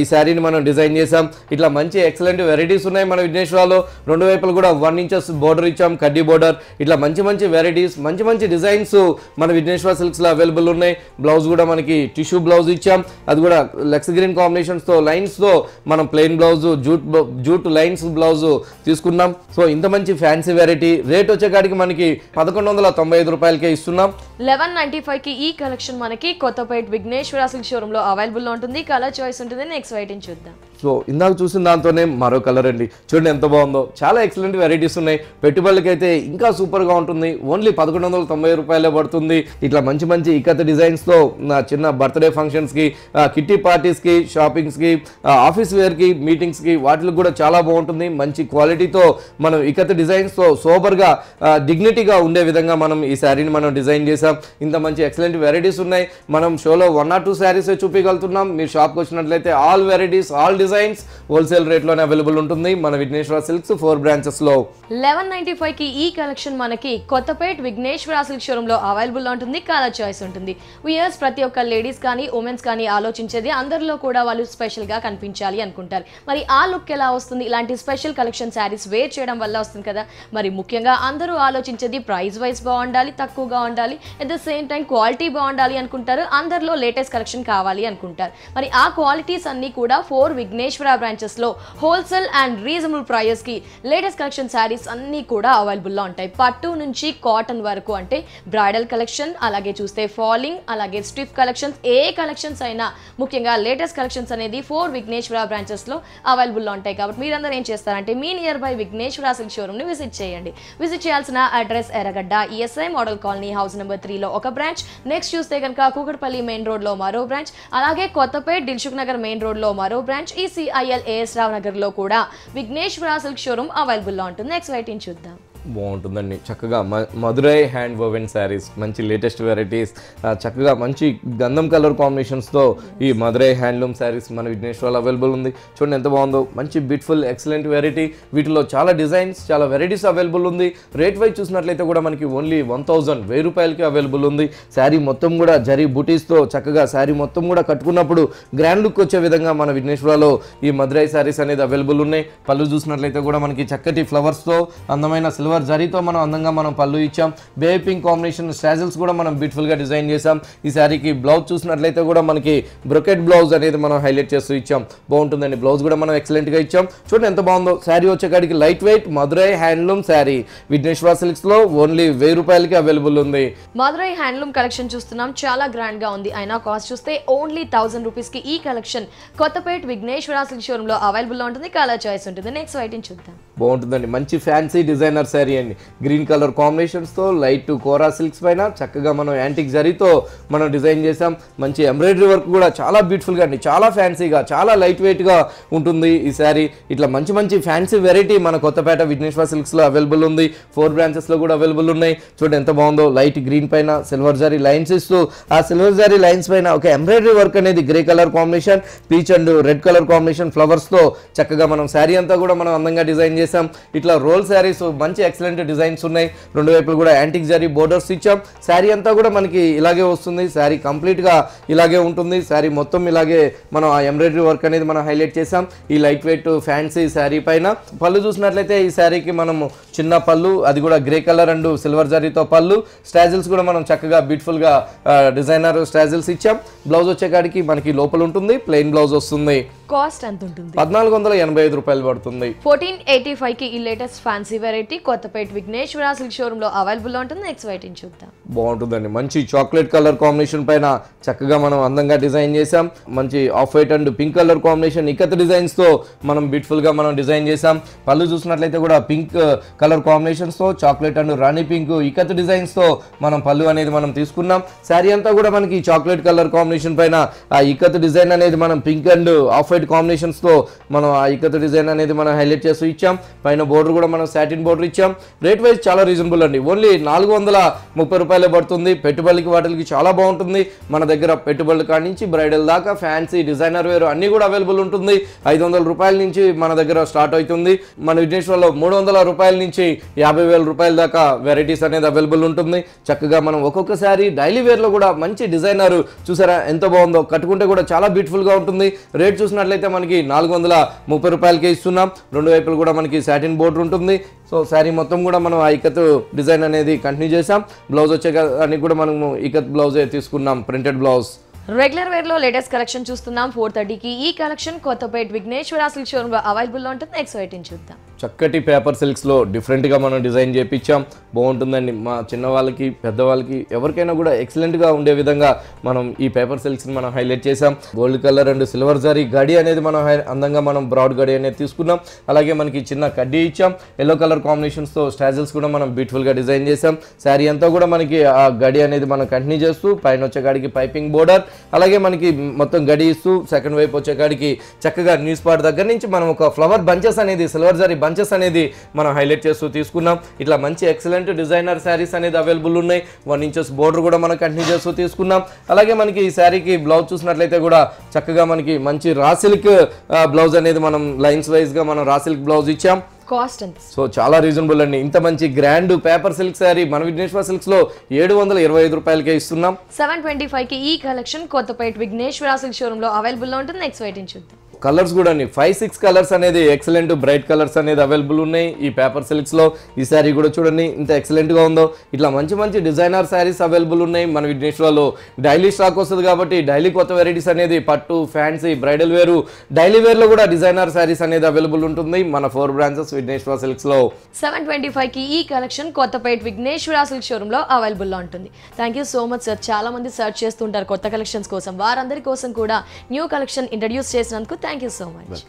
ఈ శారీని మనం డిజైన్ చేసాం ఇట్లా మంచి ఎక్సలెంట్ వెరైటీస్ ఉన్నాయి మన విఘ్నేశ్వరాలో. రెండు వైపులు కూడా వన్ ఇంచెస్ బోర్డర్ ఇచ్చాం కడ్డీ బోర్డర్ ఇట్లా మంచి మంచి వెరైటీస్ మంచి మంచి డిజైన్స్ మన విఘ్నేశ్వర సిల్క్స్లో అవైలబుల్ ఉన్నాయి. బ్లౌజ్ కూడా మనకి టిష్యూ బ్లౌజ్ ఇచ్చాం. అది కూడా లెక్స్ గ్రీన్ కాంబినేషన్స్తో లైన్స్తో మనం plain blouse jute jute lines blouse తీసుకున్నాం. సో ఇంత మంచి ఫ్యాన్సీ వెరైటీ రేట్ వచ్చేకాడికి మనకి పదకొండు వందల తొంభై ఐదు రూపాయలకే ఇస్తున్నాం. లెవెన్ నైన్టీ ఫైవ్కి ఈ కలెక్షన్ మనకి కొత్తపేట విఘ్నేశ్వర సిల్క్ షోరూమ్లో అవైలబుల్లో ఉంటుంది. కలర్ చాయిస్ ఉంటుంది. నెక్స్ట్ వైటింగ్ చూద్దాం. సో ఇందాక చూసిన దాంతోనే మరో కలర్ అండి. చూడండి ఎంత బాగుందో. చాలా ఎక్సలెంట్ వెరైటీస్ ఉన్నాయి. పెట్టుబడులకైతే ఇంకా సూపర్గా ఉంటుంది. ఓన్లీ పదకొండు వందల తొంభై రూపాయలే పడుతుంది. ఇట్లా మంచి మంచి ఇకత డిజైన్స్తో నా చిన్న బర్త్డే ఫంక్షన్స్కి కిట్టి పార్టీస్కి షాపింగ్స్కి ఆఫీస్ వేర్కి మీటింగ్స్కి వాటికి కూడా చాలా బాగుంటుంది. మంచి క్వాలిటీతో మనం ఇకత డిజైన్స్తో సోబర్గా డిగ్నిటీగా ఉండే విధంగా మనం ఈ శారీని మనం డిజైన్ చేసాం ఇంత మంచి ఎక్సలెంట్ వెరైటీస్ ఉన్నాయి. మనం షోలో వన్ ఆర్ టూ శారీసే చూపించగలుగుతున్నాం మీరు షాప్కి వచ్చినట్లయితే all varieties all design designs wholesale రేట్లోనే available ఉంటుంది. మన విఘ్నేశ్వర సిల్క్స్ ఫోర్ బ్రాంచెస్లో లెవెన్ నైన్టీ ఫైవ్కి ఈ కలెక్షన్ మనకి కొత్తపేట్ విఘ్నేశ్వర సిల్క్ షోరూమ్లో అవైలబుల్ ఉంటుంది. కలర్ చాయిస్ ఉంటుంది. వియర్స్ ప్రతి ఒక్క లేడీస్ కానీ ఉమెన్స్ కానీ ఆలోచించేది అందరిలో కూడా వాళ్ళు స్పెషల్గా కనిపించాలి అనుకుంటారు. మరి ఆ లుక్ ఎలా వస్తుంది? ఇలాంటి స్పెషల్ కలెక్షన్ శారీస్ వేర్ చేయడం వల్ల వస్తుంది కదా. మరి ముఖ్యంగా అందరూ ఆలోచించేది ప్రైస్ వైజ్ బాగుండాలి తక్కువగా ఉండాలి at the same time quality బాగుండాలి అనుకుంటారు. అందరిలో లేటెస్ట్ కలెక్షన్ కావాలి అనుకుంటారు. మరి ఆ క్వాలిటీస్ అన్ని కూడా ఫోర్ విఘ్నే బ్రాంచెస్లో హోల్సేల్ అండ్ రీజనబుల్ ప్రైస్కి లేటెస్ట్ కలెక్షన్ శారీస్ అన్ని కూడా అవైలబుల్లో ఉంటాయి. పట్టు నుంచి కాటన్ వరకు అంటే బ్రైడల్ కలెక్షన్ అలాగే చూస్తే ఫాలింగ్ అలాగే స్టిఫ్ కలెక్షన్స్ ఏ కలెక్షన్స్ అయినా ముఖ్యంగా లేటెస్ట్ కలెక్షన్స్ అనేది ఫోర్ విఘ్నేశ్వర బ్రాంచెస్లో అవైలబుల్లో ఉంటాయి. కాబట్టి మీరందరూ ఏం చేస్తారంటే మీ నియర్ బై విఘ్నేశ్వర సిల్క్ షోరూమ్ని విజిట్ చేయండి. విజిట్ చేయాల్సిన address Erragadda ESI model colony house number త్రీలో ఒక బ్రాంచ్ నెక్స్ట్ చూస్తే కనుక కూకట్పల్లి మెయిన్ రోడ్లో మరో బ్రాంచ్ అలాగే కొత్తపేట్ దిల్సుఖ్ నగర్ మెయిన్ రోడ్లో మరో బ్రాంచ్ ఈ సిఐఎల్ ఏఎస్ రావు నగర్లో కూడా విఘ్నేశ్వర సిల్క్ షోరూమ్ అవైలబుల్లో ఉంటుంది. నెక్స్ట్ వెయిటింగ్ చూద్దాం. బాగుంటుందండి. చక్కగా మ- మధురై హ్యాండ్ వోవెన్ శారీస్ మంచి లేటెస్ట్ వెరైటీస్ చక్కగా మంచి గంధం కలర్ కాంబినేషన్స్తో ఈ మధురై హ్యాండ్లూమ్ శారీస్ మన విఘ్నేశ్వర్లో అవైలబుల్ ఉంది. చూడండి ఎంత బాగుందో. మంచి బ్యూటిఫుల్ ఎక్సలెంట్ వెరైటీ. వీటిలో చాలా డిజైన్స్ చాలా వెరైటీస్ అవైలబుల్ ఉంది. రేట్ వైజ్ చూసినట్లయితే కూడా మనకి ఓన్లీ వన్ థౌజండ్ వెయ్యి రూపాయలకి అవైలబుల్ ఉంది. శారీ మొత్తం కూడా జరీ బుటీస్తో చక్కగా శారీ మొత్తం కూడా కట్టుకున్నప్పుడు గ్రాండ్ లుక్ వచ్చే విధంగా మన విఘ్నేశ్వరలో ఈ మధురై శారీస్ అనేది అవైలబుల్ ఉన్నాయి. పళ్ళు చూసినట్లయితే కూడా మనకి చక్కటి ఫ్లవర్స్తో అందమైన సిల్వర్ జరీతో మనం అందంగా మనం పళ్ళు ఇచ్చాం. బే పింక్ కాంబినేషన్ స్టాజిల్స్ కూడా మనం బ్యూటిఫుల్గా డిజైన్ చేసాం ఈ శారీకి బ్లౌజ్ చూసినట్లయితే కూడా మనకి బ్రొకెట్ బ్లౌజ్ అనేది మనం హైలైట్ చేస్తూ ఇచ్చాం. బాగుంటుందండి. బ్లౌజ్ కూడా మనం ఎక్సలెంట్గా ఇచ్చాం. చూడండి ఎంత బాగుందో. Sari వచ్చేకాడికి light weight Madurai handloom sari. Vighneshwara సిల్క్స్లో only వెయ్యి రూపాయలకి అవైలబుల్ ఉంది. మధురై హ్యాండ్లూమ్ కలెక్షన్ చూస్తున్నాం. చాలా గ్రాండ్గా ఉంది. అయినా కాస్ట్ చూస్తే ఓన్లీ థౌసండ్ రూపీస్కి ఈ కలెక్షన్ కొత్తపేట్ విఘ్నేశ్వర సిల్క్ షోరూమ్లో అవైలబుల్లో ఉంటుంది. కలర్ చాయిస్ ఉంటుంది. నెక్స్ట్ వైట్ చూద్దాం. బాగుంటుందండి. మంచి ఫ్యాన్సీ డిజైనర్ శారీ. అండి. గ్రీన్ కలర్ కాంబినేషన్స్తో లైట్ కోరా సిల్క్స్ పైన చక్కగా మనం యాంటిక్ జరీతో మనం డిజైన్ చేసాం మంచి ఎంబ్రాయిడరీ వర్క్ కూడా చాలా బ్యూటిఫుల్గా అండి. చాలా ఫ్యాన్సీగా చాలా లైట్ వెయిట్గా ఉంటుంది ఈ శారీ ఇట్లా మంచి మంచి ఫ్యాన్సీ వెరైటీ మన కొత్తపేట విఘ్నేశ్వర సిల్క్స్లో అవైలబుల్ ఉంది. ఫోర్ బ్రాంచెస్లో కూడా అవైలబుల్ ఉన్నాయి. చూడండి ఎంత బాగుందో. లైట్ గ్రీన్ పైన సిల్వర్ జరీ లైన్స్ ఇస్తూ ఆ సిల్వర్ జరీ లైన్స్ పైన ఒక ఎంబ్రాయిడరీ వర్క్ అనేది grey colour combination peach and red colour combination ఫ్లవర్స్తో చక్కగా మనం శారీ అంతా కూడా మనం అందంగా డిజైన్ చేసాం ఇట్లా రోల్ శారీస్ మంచి ఎక్సలెంట్ డిజైన్స్ ఉన్నాయి. రెండు వైపులు కూడా యాంటిక్ జరీ బోర్డర్స్ ఇచ్చాం. శారీ అంతా కూడా మనకి ఇలాగే వస్తుంది. శారీ కంప్లీట్గా ఇలాగే ఉంటుంది. శారీ మొత్తం ఇలాగే మనం ఆ ఎంబ్రాయిడరీ వర్క్ అనేది మనం హైలైట్ చేసాం ఈ లైట్ వెయిట్ ఫ్యాన్సీ శారీ పైన. పళ్ళు చూసినట్లయితే ఈ శారీకి మనము చిన్న పళ్ళు అది కూడా గ్రే కలర్ అండ్ సిల్వర్ జరీతో పళ్ళు. స్టాజిల్స్ కూడా మనం చక్కగా బ్యూటిఫుల్గా డిజైనర్ స్టాజిల్స్ ఇచ్చాం. బ్లౌజ్ వచ్చేకాడికి మనకి లోపల ఉంటుంది. ప్లెయిన్ బ్లౌజ్ వస్తుంది. కాస్ట్ ఎంత ఉంటుంది పద్నాలుగు వందల ఎనభై ఐదు రూపాయలు పడుతుంది. ఫోర్టీన్ ఎయిటీ ఫైవ్కి ఈ latest fancy variety. Kothapeta Vighneshwara silk షోరూంలో లో అవైలబుల్ ఉంటుంది? నెక్స్ట్ వైట్ చూద్దాం. బాగుంటుందండి. మంచి చాక్లెట్ కలర్ కాంబినేషన్ పైన చక్కగా మనం అందంగా డిజైన్ చేసాం మంచి off white and pink colour combination ikat డిజైన్స్తో మనం బ్యూటిఫుల్గా మనం డిజైన్ చేసాం పళ్ళు చూసినట్లయితే కూడా pink colour కాంబినేషన్స్తో chocolate and rani pink ikat డిజైన్స్తో మనం పళ్ళు అనేది మనం తీసుకున్నాం. శారీ అంతా కూడా మనకి చాక్లెట్ కలర్ కాంబినేషన్ పైన ఆ ఇకత డిజైన్ అనేది మనం పింక్ అండ్ ఆఫ్ వైట్ కాంబినేషన్స్తో మనం ఆ ఇకత డిజైన్ అనేది మనం హైలైట్ చేస్తూ ఇచ్చాం. పైన బోర్డర్ కూడా మనం సాటిన్ బోర్డర్ ఇచ్చాం. రేట్ వైజ్ చాలా రీజనబుల్ అండి. ఓన్లీ నాలుగు వందల ముప్పై రూపాయలే పడుతుంది. పెట్టుబడికి వాటికి చాలా బాగుంటుంది. మన దగ్గర పెట్టుబడుల కాడి నుంచి బ్రైడల్ దాకా ఫ్యాన్సీ డిజైనర్ వేరు అన్నీ కూడా అవైలబుల్ ఉంటుంది. ఐదు వందల రూపాయల నుంచి మన దగ్గర స్టార్ట్ అవుతుంది. మన విఘ్నేశ్వర్లో మూడు వందల రూపాయల నుంచి యాభై వేల రూపాయల దాకా వెరైటీస్ అనేది అవైలబుల్ ఉంటుంది. చక్కగా మనం ఒక్కొక్కసారి డైలీ వేర్లో కూడా మంచి డిజైనర్ చూసారా? ఎంత బాగుందో. కట్టుకుంటే కూడా చాలా బ్యూటిఫుల్గా ఉంటుంది. రేట్ చూసినట్లయితే మనకి నాలుగు వందల ముప్పై రూపాయలకే ఇస్తున్నాం. రెండు వైపులు కూడా మనకి సాటిన్ బోర్డర్ ఉంటుంది. సో శారీ మొత్తం కూడా మనం ఆ ఇకత్ డిజైన్ అనేది కంటిన్యూ చేసాం బ్లౌజ్ వచ్చే అని కూడా మనము ఇకత్ బ్లౌజే తీసుకున్నాం ప్రింటెడ్ బ్లౌజ్. రెగ్యులర్ వేర్లో లేటెస్ట్ కలెక్షన్ చూస్తున్నాం ఫోర్ థర్టీకి ఈ కలెక్షన్ కొత్తపేట విఘ్నేశ్వర సిల్క్ షోరూమ్లో అవైలబుల్ ఉంటుంది. నెక్స్ట్ వెయిటింగ్ చూద్దాం. చక్కటి పేపర్ సిల్క్స్లో డిఫరెంట్గా మనం డిజైన్ చేయించాం బాగుంటుందండి. మా చిన్నవాళ్ళకి పెద్దవాళ్ళకి ఎవరికైనా కూడా ఎక్సలెంట్గా ఉండే విధంగా మనం ఈ పేపర్ సిల్క్స్ని మనం హైలైట్ చేసాం gold colour and silver zari గడి అనేది మనం అందంగా మనం బ్రాడ్ గడి అనేది తీసుకున్నాం. అలాగే మనకి చిన్న కడ్డీ ఇచ్చాం. ఎల్లో కలర్ కాంబినేషన్స్తో స్టాజిల్స్ కూడా మనం బ్యూటిఫుల్గా డిజైన్ చేసాం శారీ అంతా కూడా మనకి ఆ గడి అనేది మనం కంటిన్యూ చేస్తూ పైన వచ్చే కాడికి పైపింగ్ బోర్డర్ అలాగే మనకి మొత్తం గడి ఇస్తూ సెకండ్ వైపు వచ్చే కాడికి చక్కగా న్యూస్ పార్ట్ దగ్గర నుంచి మనం ఒక ఫ్లవర్ బంచెస్ అనేది సిల్వర్ జరీ బంచెస్ అనేది మనం హైలైట్ చేస్తూ తీసుకున్నాం. ఇట్లా మంచి ఎక్సలెంట్ డిజైనర్ శారీస్ అనేది అవైలబుల్ ఉన్నాయి. వన్ ఇంచెస్ బోర్డర్ కూడా మనం కంటిన్యూ చేస్తూ తీసుకున్నాం. అలాగే మనకి ఈ శారీకి బ్లౌజ్ చూసినట్లయితే కూడా చక్కగా మనకి మంచి రా సిల్క్ బ్లౌజ్ అనేది మనం లైన్స్ వైజ్గా మనం రా సిల్క్ బ్లౌజ్ ఇచ్చాం. కాస్ట్ ఎంత? సో చాలా రీజనబుల్ అండి. ఇంత మంచి గ్రాండ్ పేపర్ సిల్క్ శారీ మన విఘ్నేశ్వర సిల్క్స్లో ఏడు వందల ఇరవై ఐదు రూపాయలకే ఇస్తున్నాం. సెవెన్ ట్వంటీ ఫైవ్కి ఈ కలెక్షన్ కొత్తపేట్ విఘ్నేశ్వర సిల్క్ షోరూమ్లో అవైలబుల్లో ఉంటుంది. నెక్స్ట్ వైట్ చూద్దాం. కలర్స్ కూడా ఫైవ్ సిక్స్ కలర్స్ అనేది ఎక్సలెంట్ బ్రైట్ కలర్స్ అనేది అవైలబుల్ ఉన్నాయి. ఈ పేపర్ సిల్క్స్లో ఈ శారీ కూడా చూడండి ఇంత ఎక్సలెంట్గా ఉందో. ఇట్లా మంచి మంచి డిజైనర్ శారీస్ అవైలబుల్ ఉన్నాయి. మన విఘ్నేశ్వరలో డైలీ స్టాక్ వస్తుంది కాబట్టి డైలీ కొత్త వెరైటీస్ అనేది పట్టు ఫ్యాన్సీ బ్రైడల్ వేరు డైలీ వేర్లో కూడా డిజైనర్ శారీస్ అనేది అవైలబుల్ ఉంటుంది. మన ఫోర్ బ్రాంచెస్ విఘ్నేశ్వర సిల్క్స్లో సెవెన్ ట్వంటీ ఫైవ్కి ఈ కలెక్షన్ కొత్తపేట విఘ్నేశ్వర సిల్క్ షోరూంలో లో అవైలబుల్ ఉంటుంది. Thank you so much sir చాలా మంది సర్చ్ చేస్తుంటారు కొత్త కలెక్షన్స్ కోసం. వారందరి కోసం కూడా న్యూ కలెక్షన్ ఇంట్రడ్యూస్ చేసినందుకు thank you so much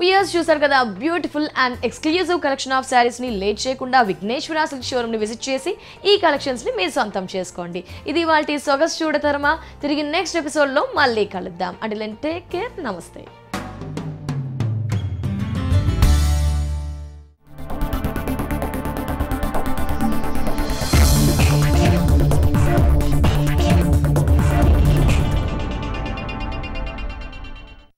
viewers చూసారు కదా beautiful and exclusive collection of శారీస్ని late చేయకుండా విఘ్నేశ్వర సిల్క్ షోరూమ్ని విజిట్ చేసి ఈ కలెక్షన్స్ని మీరు సొంతం చేసుకోండి. ఇది వాళ్ళ సొగస్ చూడతరమా? తిరిగి నెక్స్ట్ ఎపిసోడ్లో మళ్ళీ కలుద్దాం. అంటే టేక్ కేర్ నమస్తే.